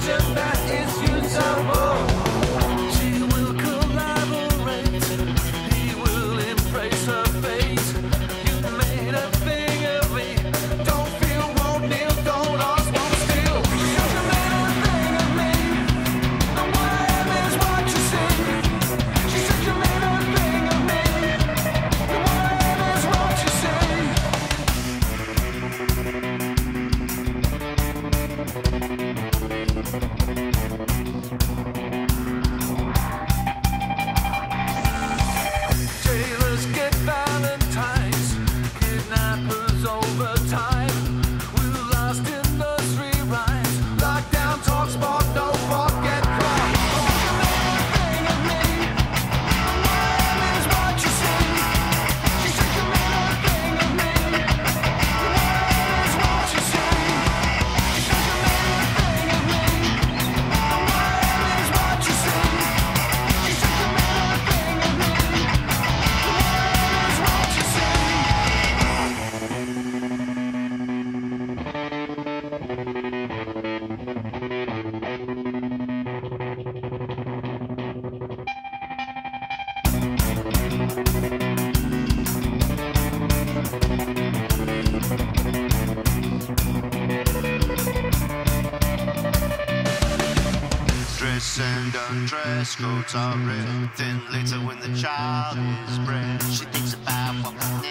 turn back. Dress and undress coats are red, Then later when the child is bred. She thinks about what